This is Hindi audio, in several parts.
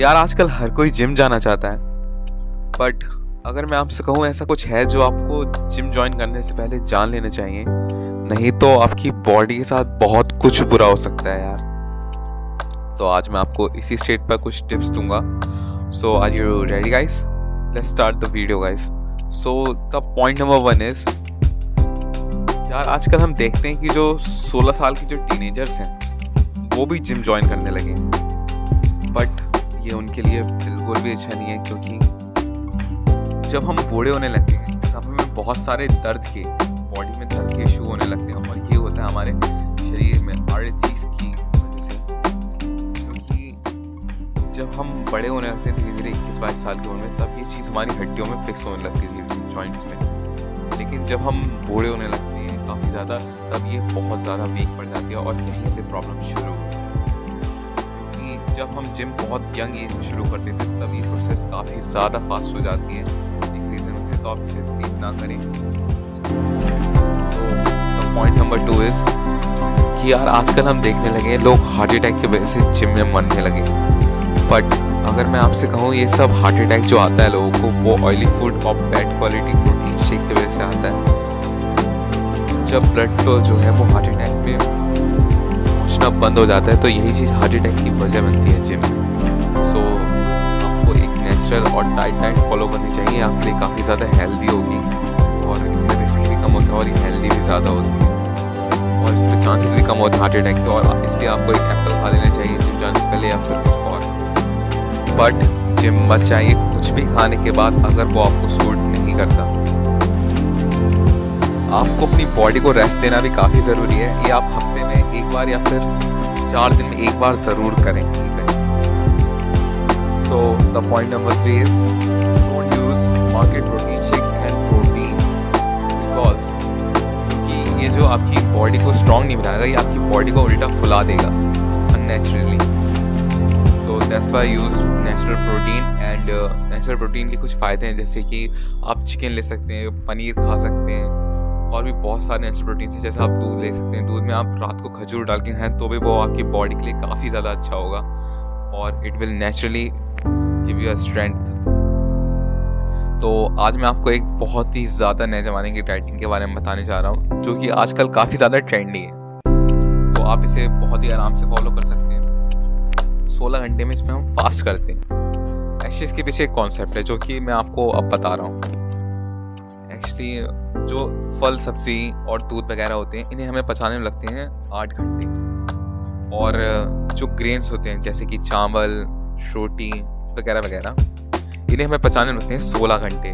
यार आजकल हर कोई जिम जाना चाहता है। बट अगर मैं आपसे कहूँ ऐसा कुछ है जो आपको जिम ज्वाइन करने से पहले जान लेना चाहिए, नहीं तो आपकी बॉडी के साथ बहुत कुछ बुरा हो सकता है यार। तो आज मैं आपको इसी स्टेट पर कुछ टिप्स दूँगा। So are you ready guys let's start the video guys so the point number one is यार आजकल हम देखते हैं कि जो 16 साल के जो टीनेजर्स हैं, वो भी जिम ज्वाइन करने लगे बट ये उनके लिए बिल्कुल भी अच्छा नहीं है क्योंकि जब हम बूढ़े होने लगते हैं, तब हमें बहुत सारे दर्द के बॉडी में दर्द के इशू होने लगते हैं और ये होता है हमारे शरीर में आर्थिस की वजह से। क्योंकि जब हम बड़े होने लगते हैं धीरे धीरे इक्कीस बाईस साल की उम्र में तब ये चीज़ हमारी हड्डियों में फिक्स होने लगती है धीरे जॉइंट्स में। लेकिन जब हम बूढ़े होने लगते हैं, काफ़ी ज़्यादा, तब ये बहुत ज़्यादा वीक पड़ जाती है और यहीं से प्रॉब्लम शुरू होती है। जब हम जिम बहुत यंग एज में शुरू करते थे, तब ये प्रोसेस काफ़ी ज़्यादा फास्ट हो जाती है। एक रीज़न उसे तो आप इसे प्लीज़ ना करें। पॉइंट नंबर टू इज़ कि यार आजकल हम देखने लगे हैं, लोग हार्ट अटैक की वजह से जिम में मरने लगे। बट अगर मैं आपसे कहूँ, ये सब हार्ट अटैक जो आता है लोगों को, वो ऑयली फ़ूड और बैड क्वालिटी प्रोटीन शेक की वजह से आता है। जब ब्लड फ्लो जो है वो हार्ट अटैक में पहुँचना बंद हो जाता है तो यही चीज़ हार्ट अटैक की वजह बनती है जिम सो आपको एक नेचुरल और डाइट डाइट फॉलो करनी चाहिए। आपके लिए काफ़ी ज़्यादा हेल्दी होगी। और इसमें रिस्क भी कम होता है और ये हेल्दी भी ज़्यादा होती है। और इसमें चांसेस भी कम होते हैं हार्ट अटैक के। और इसलिए आपको एक एप्पल खा लेना चाहिए जिम जाने से पहले या फिर कुछ और। बट जिम मत चाहिए कुछ भी खाने के बाद अगर वो आपको सूट नहीं करता। आपको अपनी बॉडी को रेस्ट देना भी काफ़ी ज़रूरी है। ये आप हफ़्ते एक बार या फिर चार दिन में एक बार ज़रूर करें, ठीक है? So the point number three is don't use market protein shakes and protein because क्योंकि ये जो आपकी बॉडी को स्ट्रांग नहीं बनाएगा, ये आपकी बॉडी को उल्टा फुला देगा unnaturally so that's why use natural protein and natural protein के कुछ फ़ायदे हैं, जैसे कि आप चिकन ले सकते हैं, पनीर खा सकते हैं। और भी बहुत सारे नेचुरल प्रोटीन हैं, जैसे आप दूध ले सकते हैं। दूध में आप रात को खजूर डाल के खाएँ तो भी वो आपकी बॉडी के लिए काफ़ी ज़्यादा अच्छा होगा और it will naturally give you a strength तो आज मैं आपको एक बहुत ही ज़्यादा नए ज़माने की डाइटिंग के बारे में बताने जा रहा हूँ, जो कि आजकल काफ़ी ज़्यादा ट्रेंडी है। तो आप इसे बहुत ही आराम से फॉलो कर सकते हैं। सोलह घंटे में इसमें हम फास्ट करते हैं। एक्चुअली इसके पीछे एक कॉन्सेप्ट है, जो कि मैं आपको अब बता रहा हूँ। एक्चुअली जो फल, सब्ज़ी और दूध वगैरह होते हैं, इन्हें हमें पचाने में लगते हैं आठ घंटे। और जो ग्रेन्स होते हैं, जैसे कि चावल, रोटी वगैरह वगैरह, इन्हें हमें पचाने में लगते हैं सोलह घंटे।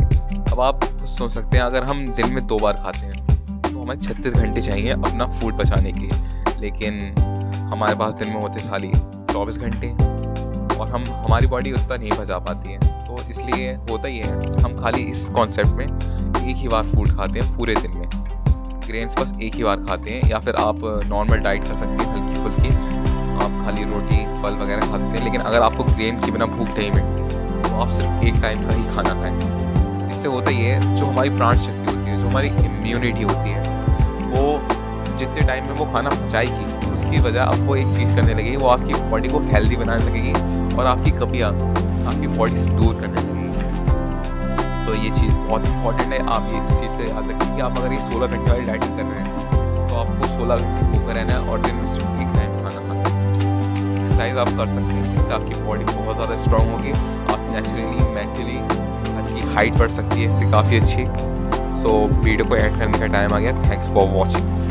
अब आप सोच सकते हैं, अगर हम दिन में दो बार खाते हैं तो हमें छत्तीस घंटे चाहिए अपना फ़ूड पचाने के लिए। लेकिन हमारे पास दिन में होते साली चौबीस घंटे, और हम, हमारी बॉडी उतना नहीं बचा पाती है। तो इसलिए होता ही है, हम खाली इस कॉन्सेप्ट में एक ही बार फ़ूड खाते हैं पूरे दिन में। ग्रेन्स बस एक ही बार खाते हैं, या फिर आप नॉर्मल डाइट कर सकते हैं, हल्की फुल्की। आप खाली रोटी, फल वगैरह खा सकते हैं, लेकिन अगर आपको ग्रेन के बिना भूख नहीं मिलती तो आप सिर्फ़ एक टाइम का ही खाना खाएँ। इससे होता ये है, जो हमारी प्राण शक्ति होती है, जो हमारी इम्यूनिटी होती है, वो जितने टाइम में वो खाना पचाएगी उसकी वजह आपको एक चीज़ करने लगेगी, वो आपकी बॉडी को हेल्दी बनाने लगेगी, और आपकी कपियाँ आपकी बॉडी से दूर करने लगेगी। तो ये चीज़ बहुत इंपॉर्टेंट है। आप ये इस चीज़ का याद रखें कि आप अगर ये सोलह घंटे वाली डाइटिंग कर रहे हैं तो आपको सोलह घंटे भूखा रहना है और दिन में सिर्फ़ एक टाइम खाना खाना एक्सरसाइज आप कर सकते हैं। इससे आपकी बॉडी बहुत ज़्यादा स्ट्रॉन्ग होगी आप नेचुरली मेंटली आपकी हाइट बढ़ सकती है। इससे काफ़ी अच्छी सो वीडियो को एड करने का टाइम आ गया। Thanks for watching